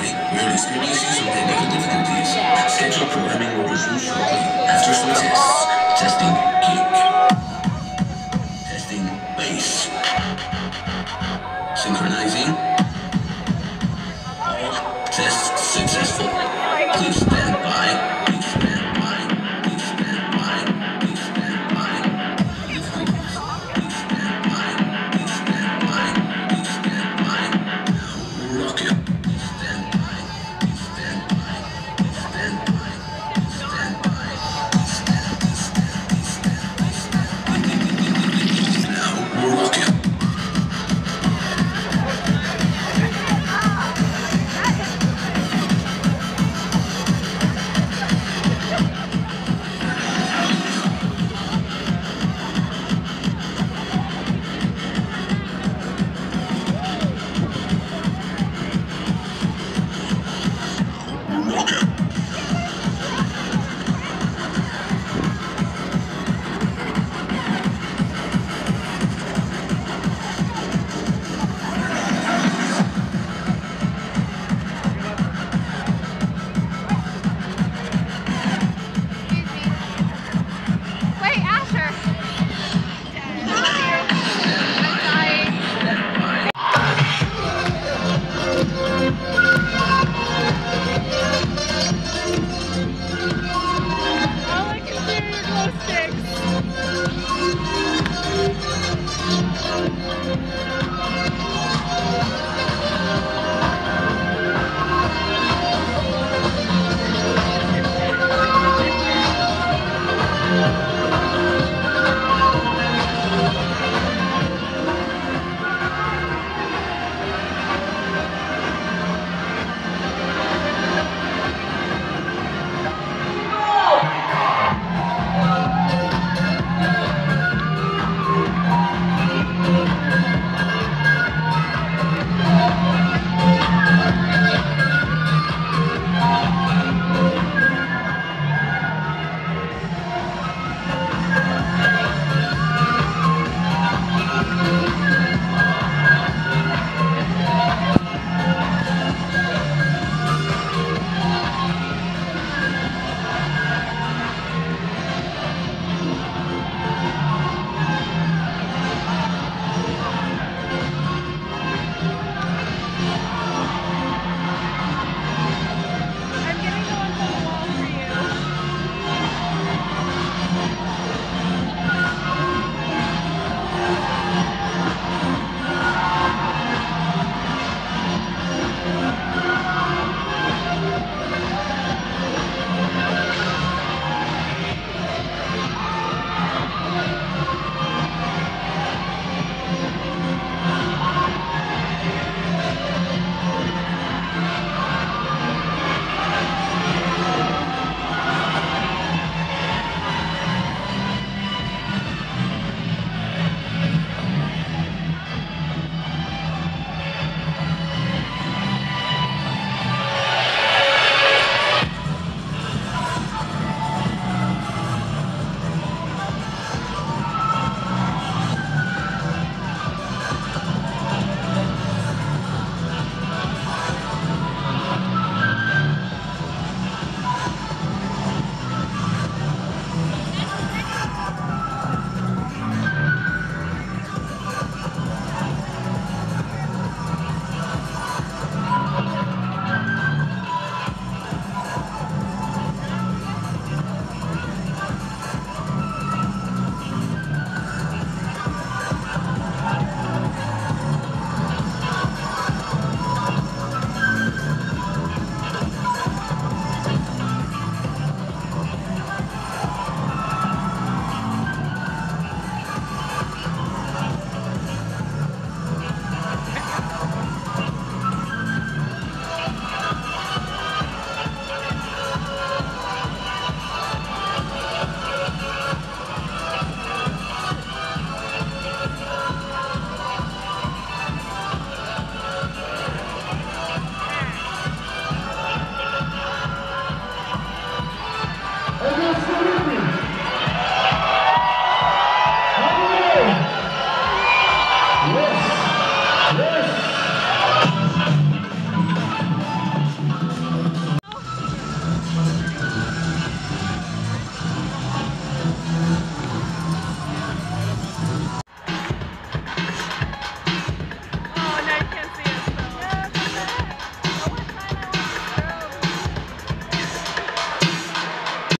we are experiencing some technical difficulties. Schedule programming will resume shortly after some tests. Testing kick. Testing bass. Synchronizing.